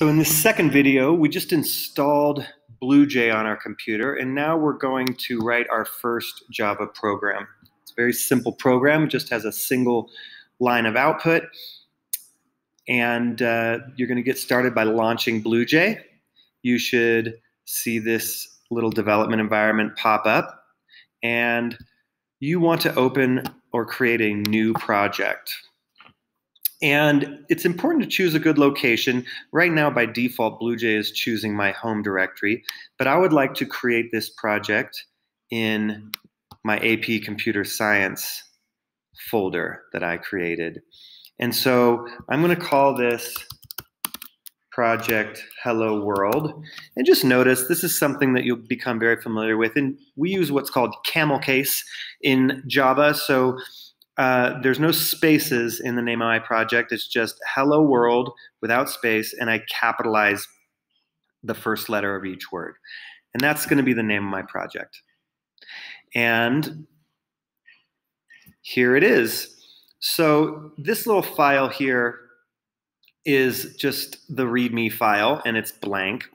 So in this second video, we just installed BlueJ on our computer, and now we're going to write our first Java program. It's a very simple program, it just has a single line of output. And uh, you're going to get started by launching BlueJ. You should see this little development environment pop up. And you want to open or create a new project. And it's important to choose a good location. Right now, by default, BlueJ is choosing my home directory, but I would like to create this project in my AP Computer Science folder that I created. And so I'm going to call this project Hello World. And just notice this is something that you'll become very familiar with. And we use what's called camel case in Java. So uh, there's no spaces in the name of my project. It's just hello world without space, and I capitalize the first letter of each word. And that's going to be the name of my project. And here it is. So this little file here is just the README file, and it's blank.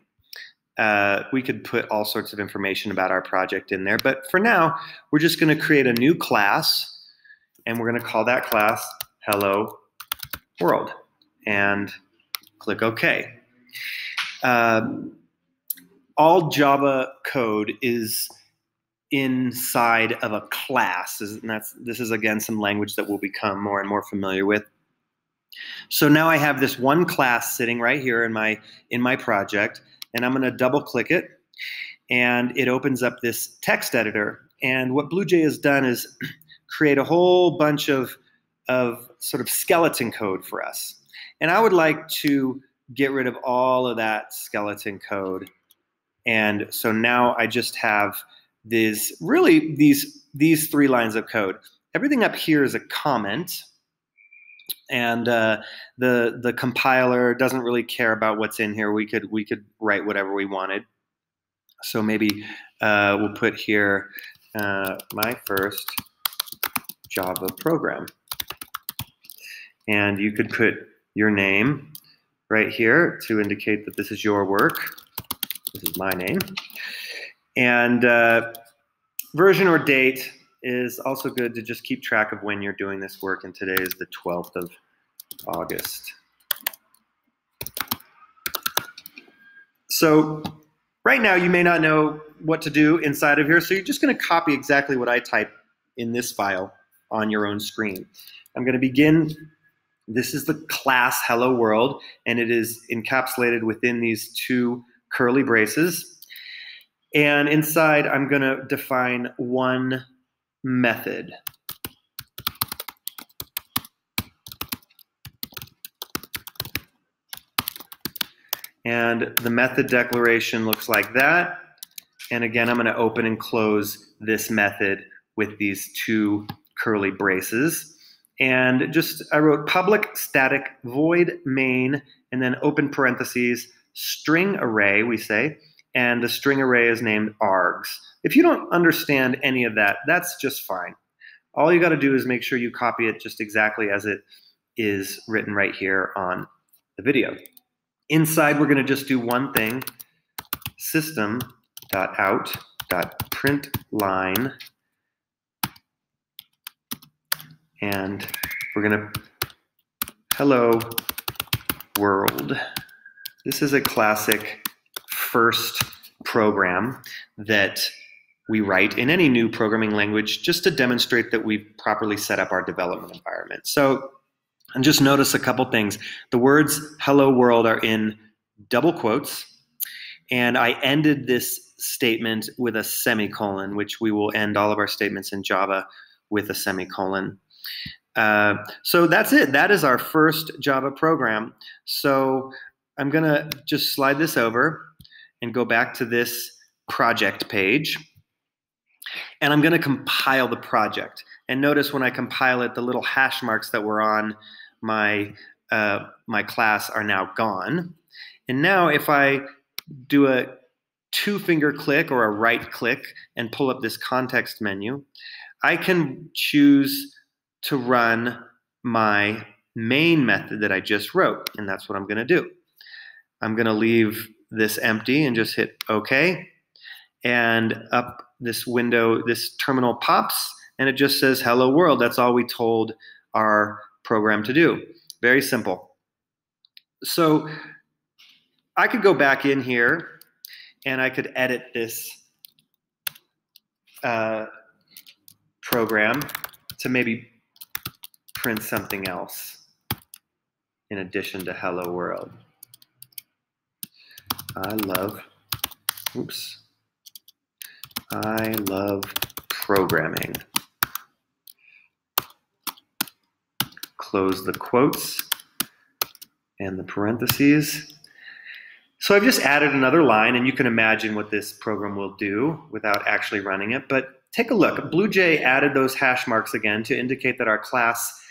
Uh, we could put all sorts of information about our project in there, but for now, we're just going to create a new class and we're going to call that class hello world and click OK. Um, all Java code is inside of a class, and that's this is again some language that we'll become more and more familiar with. So now I have this one class sitting right here in my in my project, and I'm going to double click it, and it opens up this text editor. And what BlueJ has done is create a whole bunch of, of sort of skeleton code for us. And I would like to get rid of all of that skeleton code. And so now I just have these really these these three lines of code. Everything up here is a comment, and uh, the the compiler doesn't really care about what's in here. We could we could write whatever we wanted. So maybe uh, we'll put here uh, my first Java program. And you could put your name right here to indicate that this is your work. This is my name. And uh, version or date is also good to just keep track of when you're doing this work. And today is the 12th of August. So right now you may not know what to do inside of here. So you're just going to copy exactly what I type in this file on your own screen. I'm going to begin. This is the class Hello World, and it is encapsulated within these two curly braces. And inside, I'm going to define one method. And the method declaration looks like that. And again, I'm going to open and close this method with these two curly braces. And just I wrote public static void main and then open parentheses string array, we say, and the string array is named args. If you don't understand any of that, that's just fine. All you got to do is make sure you copy it just exactly as it is written right here on the video. Inside, we're going to just do one thing, system.out.println and we're gonna, hello world. This is a classic first program that we write in any new programming language just to demonstrate that we've properly set up our development environment. So, and just notice a couple things. The words hello world are in double quotes, and I ended this statement with a semicolon, which we will end all of our statements in Java with a semicolon. Uh, so that's it. That is our first Java program. So I'm going to just slide this over and go back to this project page. And I'm going to compile the project. And notice when I compile it, the little hash marks that were on my, uh, my class are now gone. And now if I do a two finger click or a right click and pull up this context menu, I can choose to run my main method that I just wrote, and that's what I'm going to do. I'm going to leave this empty and just hit OK. And up this window, this terminal pops and it just says hello world. That's all we told our program to do. Very simple. So I could go back in here and I could edit this uh, program to maybe print something else in addition to hello world. I love, oops, I love programming. Close the quotes and the parentheses. So I've just added another line, and you can imagine what this program will do without actually running it. But take a look. BlueJ added those hash marks again to indicate that our class,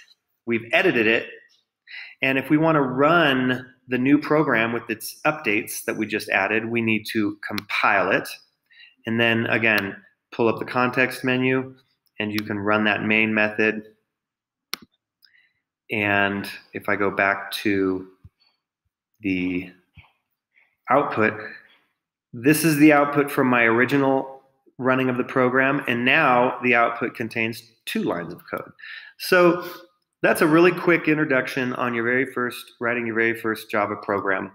we've edited it. And if we want to run the new program with its updates that we just added, we need to compile it. And then again, pull up the context menu, and you can run that main method. And if I go back to the output. This is the output from my original running of the program, and now the output contains two lines of code. So that's a really quick introduction on your very first, writing your very first Java program.